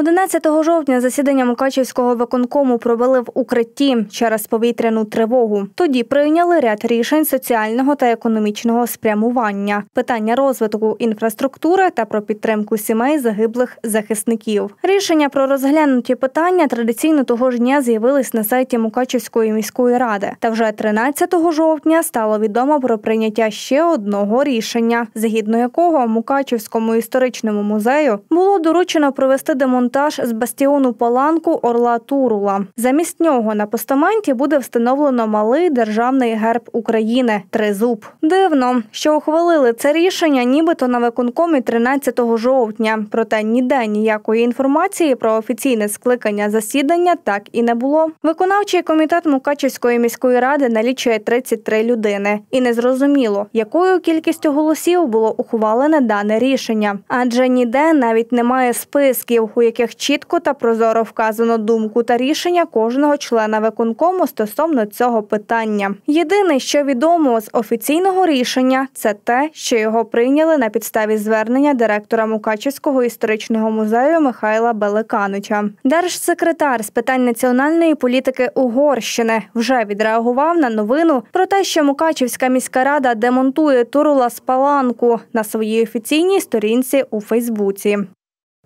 11 жовтня засідання Мукачівського виконкому провели в укритті через повітряну тривогу. Тоді прийняли ряд рішень соціального та економічного спрямування, питання розвитку інфраструктури та про підтримку сімей загиблих захисників. Рішення про розглянуті питання традиційно того ж дня з'явились на сайті Мукачівської міської ради. Та вже 13 жовтня стало відомо про прийняття ще одного рішення, згідно якого Мукачівському історичному музею було доручено провести демонтаж демонтаж з бастіону паланку Орла Турула. Замість нього на постаменті буде встановлено малий державний герб України тризуб. Дивно, що ухвалили це рішення, нібито на виконкомі 13 жовтня. Проте ніде ніякої інформації про офіційне скликання засідання так і не було. Виконавчий комітет Мукачівської міської ради налічує 33 людини, і незрозуміло, якою кількістю голосів було ухвалене дане рішення, адже ніде навіть немає списків, у яких чітко та прозоро вказано думку та рішення кожного члена виконкому стосовно цього питання. Єдине, що відомо з офіційного рішення, це те, що його прийняли на підставі звернення директора Мукачівського історичного музею Михайла Беликанича. Держсекретар з питань національної політики Угорщини вже відреагував на новину про те, що Мукачівська міська рада демонтує Турула Спаланку на своїй офіційній сторінці у Фейсбуці.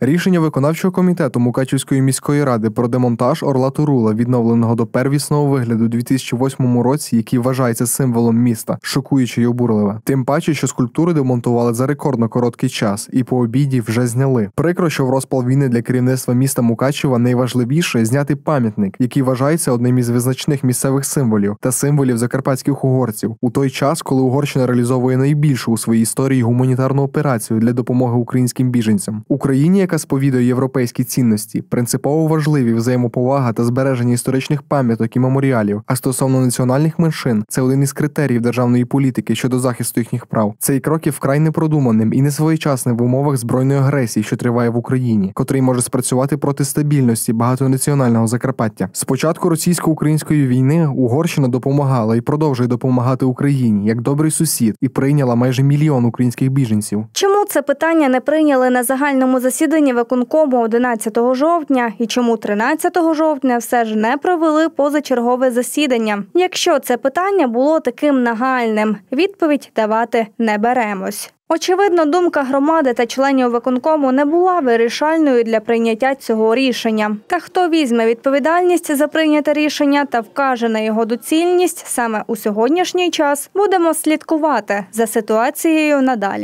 Рішення виконавчого комітету Мукачівської міської ради про демонтаж Орла Турула, відновленого до первісного вигляду у 2008 році, який вважається символом міста, шокуюче й обурливе. Тим паче, що скульптури демонтували за рекордно короткий час і по обіді вже зняли. Прикро, що в розпал війни для керівництва міста Мукачева найважливіше зняти пам'ятник, який вважається одним із визначних місцевих символів та символів закарпатських угорців у той час, коли Угорщина реалізовує найбільшу у своїй історії гуманітарну операцію для допомоги українським біженцям Україні яка сповідує європейські цінності, принципово важливі взаємоповага та збереження історичних пам'яток і меморіалів. А стосовно національних меншин, це один із критеріїв державної політики щодо захисту їхніх прав. Цей крок є вкрай непродуманим і несвоєчасним в умовах збройної агресії, що триває в Україні, котрий може спрацювати проти стабільності багатонаціонального Закарпаття. Спочатку російсько-української війни Угорщина допомагала і продовжує допомагати Україні як добрий сусід і прийняла майже мільйон українських біженців. Чому це питання не прийняли на загальному засіданні? Засіданні виконкому 11 жовтня і чому 13 жовтня все ж не провели позачергове засідання. Якщо це питання було таким нагальним, відповідь давати не беремось. Очевидно, думка громади та членів виконкому не була вирішальною для прийняття цього рішення. Та хто візьме відповідальність за прийняте рішення та вкаже на його доцільність саме у сьогоднішній час, будемо слідкувати за ситуацією надалі.